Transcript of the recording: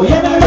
Oh, Oye,